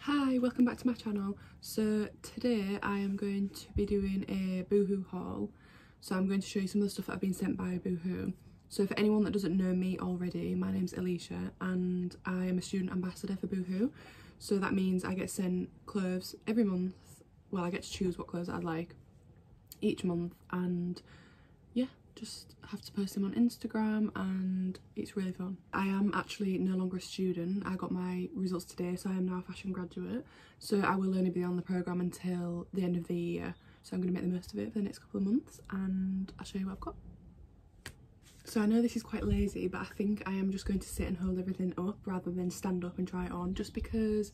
Hi, welcome back to my channel. So today I am going to be doing a Boohoo haul. So I'm going to show you some of the stuff that I've been sent by Boohoo. So for anyone that doesn't know me already, my name's Elyshia and I am a student ambassador for Boohoo. So that means I get sent clothes every month. Well, I get to choose what clothes I'd like each month and just have to post them on Instagram and it's really fun. I am actually no longer a student. I got my results today, so I am now a fashion graduate. So I will only be on the programme until the end of the year. So I'm going to make the most of it for the next couple of months and I'll show you what I've got. So I know this is quite lazy, but I think I am just going to sit and hold everything up rather than stand up and try it on just because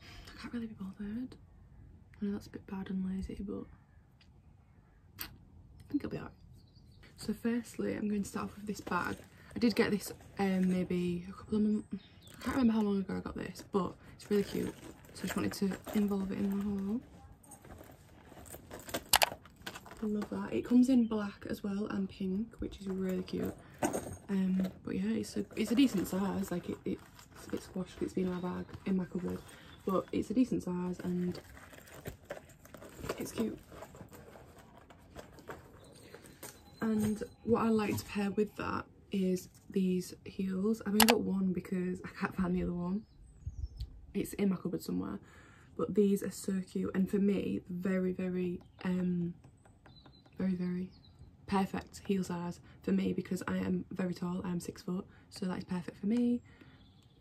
I can't really be bothered. I know that's a bit bad and lazy, but I think it'll be alright. So firstly, I'm going to start off with this bag. I did get this um, maybe a couple of months, I can't remember how long ago I got this, but it's really cute. So I just wanted to involve it in the haul. I love that. It comes in black as well and pink, which is really cute. Um, but yeah, it's a it's a decent size. Like it, it's a bit squashed. It's been in my bag in my cupboard, but it's a decent size and it's cute. And what I like to pair with that is these heels. I've only got one because I can't find the other one. It's in my cupboard somewhere. But these are so cute and for me, very, very, um, very, very perfect heel size for me because I am very tall. I am six foot, so that is perfect for me.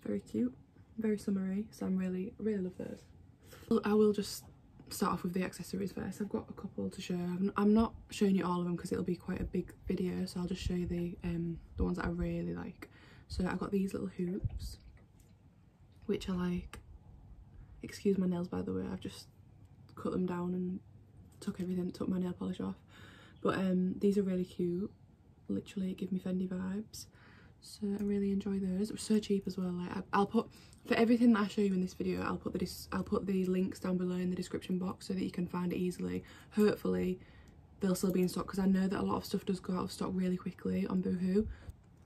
Very cute, very summery. So I'm really, really love those. I will just start off with the accessories first. I've got a couple to show. I'm, I'm not showing you all of them because it'll be quite a big video, so I'll just show you the um the ones that I really like. So I've got these little hoops, which I like. Excuse my nails by the way. I've just cut them down and took everything, took my nail polish off. But um these are really cute. Literally give me Fendi vibes. So I really enjoy those. They're so cheap as well. Like I, I'll put for everything that I show you in this video, I'll put the I'll put the links down below in the description box so that you can find it easily. Hopefully they'll still be in stock because I know that a lot of stuff does go out of stock really quickly on Boohoo.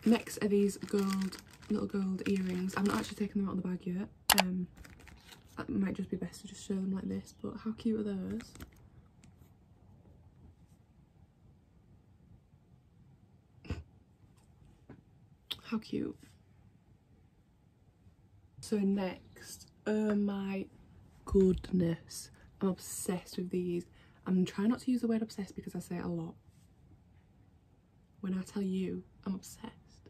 Next are these gold little gold earrings. I've not actually taken them out of the bag yet. Um, it might just be best to just show them like this. But how cute are those? How cute. So next, oh my goodness, I'm obsessed with these. I'm trying not to use the word obsessed because I say it a lot. When I tell you, I'm obsessed.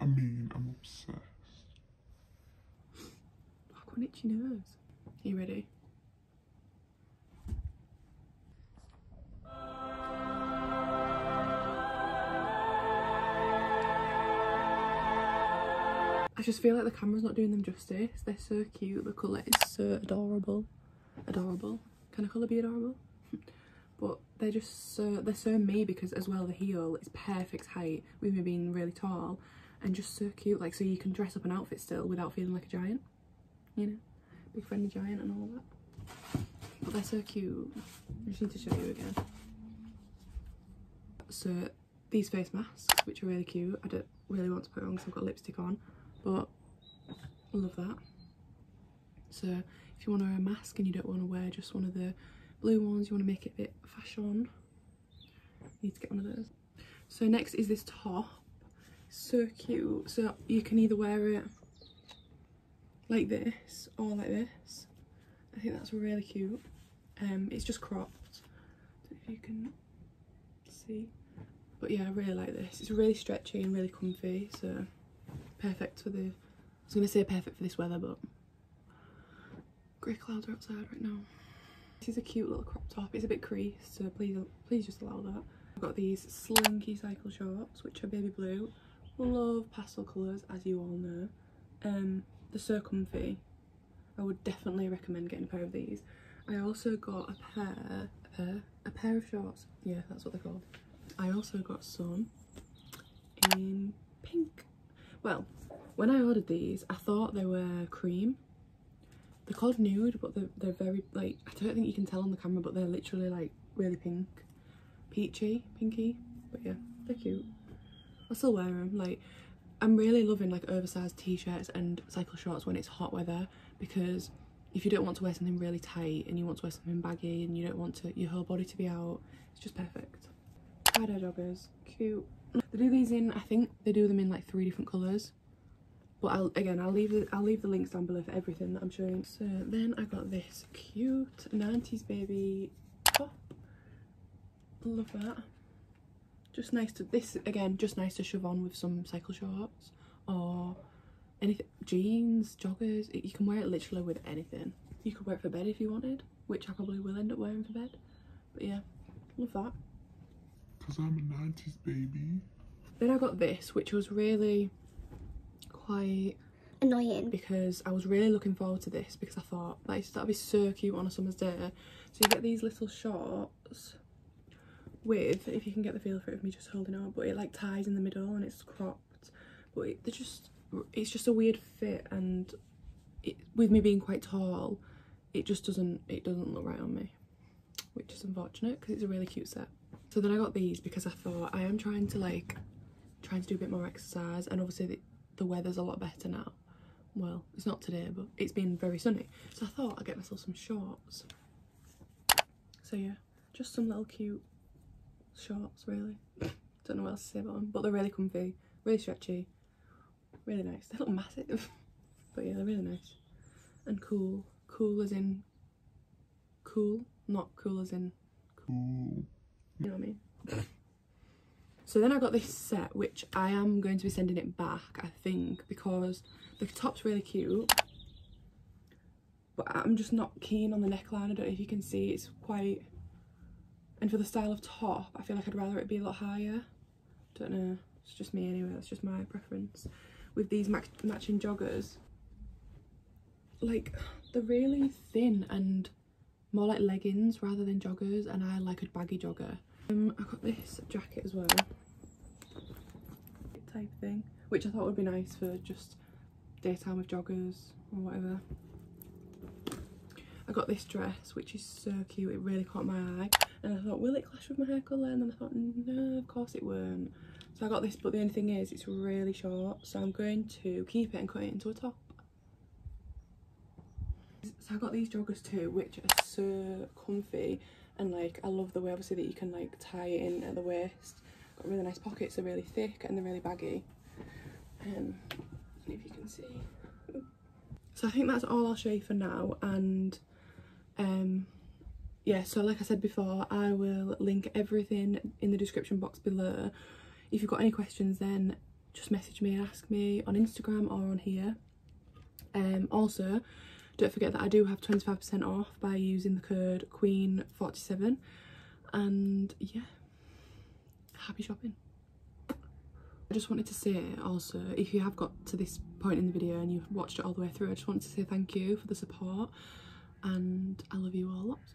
I mean, I'm obsessed. I've got an itchy nose. Are you ready? I just feel like the camera's not doing them justice. They're so cute. The colour is so adorable. Adorable. Can a colour be adorable? but they're just so, they're so me because as well the heel is perfect height with me being really tall and just so cute. Like so you can dress up an outfit still without feeling like a giant. You know? Big friendly giant and all that. But they're so cute. I just need to show you again. So these face masks, which are really cute. I don't really want to put on because I've got lipstick on, but I love that. So if you want to wear a mask and you don't want to wear just one of the blue ones, you want to make it a bit fashion, you need to get one of those. So next is this top. So cute. So you can either wear it like this or like this. I think that's really cute. Um, it's just cropped. Don't know if you can see. But yeah, I really like this. It's really stretchy and really comfy, so perfect for the. I was gonna say perfect for this weather, but grey clouds are outside right now. This is a cute little crop top. It's a bit creased, so please, please just allow that. I've got these slinky cycle shorts, which are baby blue. Love pastel colours, as you all know. Um, they're so comfy. I would definitely recommend getting a pair of these. I also got a pair, a pair, a pair of shorts. Yeah, that's what they're called. I also got some in pink. Well, when I ordered these, I thought they were cream. They're called nude, but they're, they're very, like, I don't think you can tell on the camera, but they're literally, like, really pink. Peachy, pinky. But yeah, they're cute. I still wear them. Like, I'm really loving like oversized t-shirts and cycle shorts when it's hot weather because if you don't want to wear something really tight and you want to wear something baggy and you don't want to your whole body to be out, it's just perfect. Tie-dye joggers, cute. They do these in, I think they do them in like three different colours. But I'll again, I'll leave the I'll leave the links down below for everything that I'm showing. So then I got this cute 90s baby top. Love that. Just nice to this again, just nice to shove on with some cycle shorts or anything jeans, joggers. It, you can wear it literally with anything. You could wear it for bed if you wanted, which I probably will end up wearing for bed. But yeah, love that. Cause I'm a 90s baby. Then I got this, which was really quite Annoying. because I was really looking forward to this because I thought like that'd be so cute on a summer's day. So you get these little shorts with, if you can get the feel for it of me just holding on, but it like ties in the middle and it's cropped. But it, they're just, it's just a weird fit and it, with me being quite tall, it just doesn't, it doesn't look right on me, which is unfortunate because it's a really cute set. So then I got these because I thought I am trying to like, trying to do a bit more exercise and obviously the, the weather's a lot better now. Well it's not today but it's been very sunny. So i thought i'd get myself some shorts. So yeah just some little cute shorts really. Don't know what else to say about them but they're really comfy really stretchy really nice. They look massive but yeah they're really nice. And cool cool as in cool not cool as in Cool. you know what i mean so then I got this set, which I am going to be sending it back, I think, because the top's really cute. But I'm just not keen on the neckline. I don't know if you can see, it's quite... And for the style of top, I feel like I'd rather it be a lot higher. Don't know, it's just me anyway, that's just my preference. With these match matching joggers, like, they're really thin and more like leggings rather than joggers, and I like a baggy jogger. Um, I got this jacket as well, type thing, which I thought would be nice for just daytime with joggers or whatever. I got this dress, which is so cute. It really caught my eye, and I thought, will it clash with my hair colour? And then I thought, no, of course it won't. So I got this, but the only thing is, it's really short, so I'm going to keep it and cut it into a top. So I got these joggers too, which are so comfy and like I love the way obviously that you can like tie it in at the waist. Got really nice pockets, they're really thick and they're really baggy. Um, if you can see. So I think that's all I'll show you for now and um yeah so like I said before I will link everything in the description box below. If you've got any questions then just message me and ask me on Instagram or on here. Um also don't forget that I do have 25% off by using the code QUEEN47 and yeah, happy shopping. I just wanted to say also, if you have got to this point in the video and you've watched it all the way through, I just wanted to say thank you for the support and I love you all lots.